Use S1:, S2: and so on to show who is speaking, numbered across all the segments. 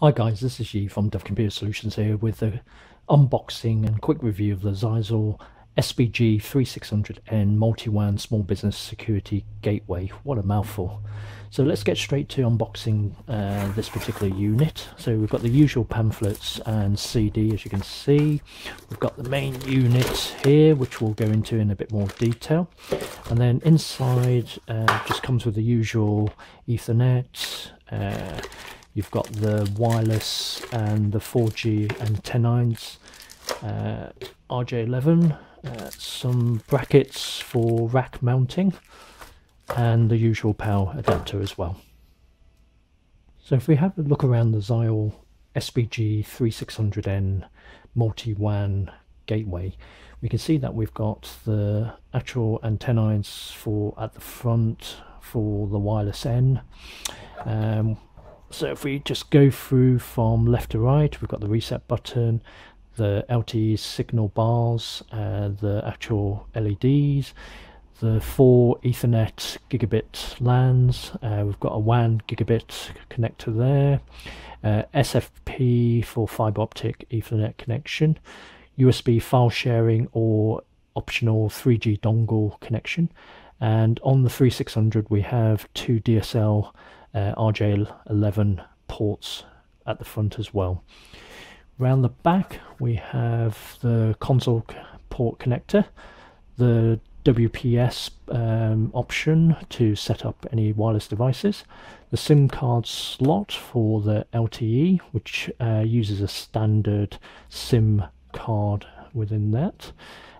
S1: Hi guys, this is Yi from Dove Computer Solutions here with the unboxing and quick review of the Zyxel SBG 3600N Multi-WAN Small Business Security Gateway. What a mouthful. So let's get straight to unboxing uh, this particular unit. So we've got the usual pamphlets and CD as you can see. We've got the main unit here which we'll go into in a bit more detail. And then inside uh, just comes with the usual Ethernet, uh, You've got the wireless and the 4G antennas, uh, RJ11, uh, some brackets for rack mounting, and the usual power adapter as well. So if we have a look around the Zyxel SBG 3600N multi-WAN gateway, we can see that we've got the actual antennas for at the front for the wireless N. Um, so if we just go through from left to right, we've got the reset button, the LTE signal bars, uh, the actual LEDs, the four Ethernet gigabit LANs, uh, we've got a WAN gigabit connector there, uh, SFP for fiber optic Ethernet connection, USB file sharing or optional 3G dongle connection, and on the 3600 we have two DSL uh, RJ11 ports at the front as well. Round the back we have the console port connector, the WPS um, option to set up any wireless devices, the SIM card slot for the LTE which uh, uses a standard SIM card within that,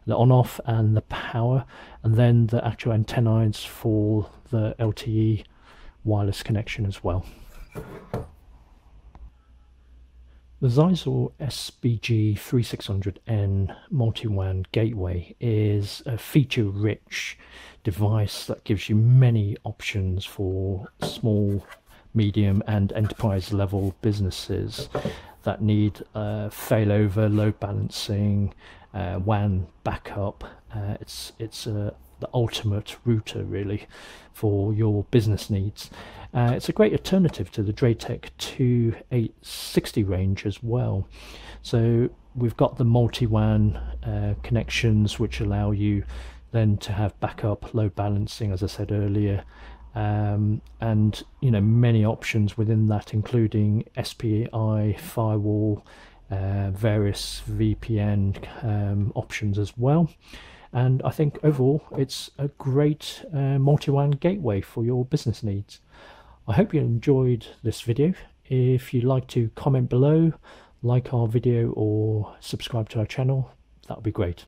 S1: the on off and the power, and then the actual antennas for the LTE wireless connection as well. The Zyxel SBG 3600N multi-WAN gateway is a feature-rich device that gives you many options for small, medium and enterprise level businesses that need uh, failover, load balancing, uh, WAN backup. Uh, it's it's a the ultimate router really for your business needs. Uh, it's a great alternative to the DrayTek 2860 range as well. So we've got the multi-WAN uh, connections which allow you then to have backup load balancing as I said earlier um, and you know many options within that including SPI firewall uh, various VPN um, options as well and I think overall it's a great uh, multi-WAN gateway for your business needs. I hope you enjoyed this video. If you'd like to comment below, like our video or subscribe to our channel, that would be great.